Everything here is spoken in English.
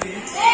please.